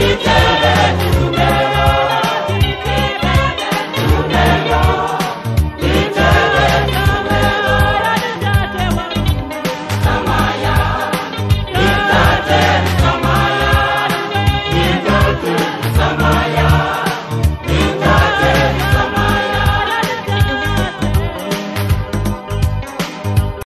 Felipe.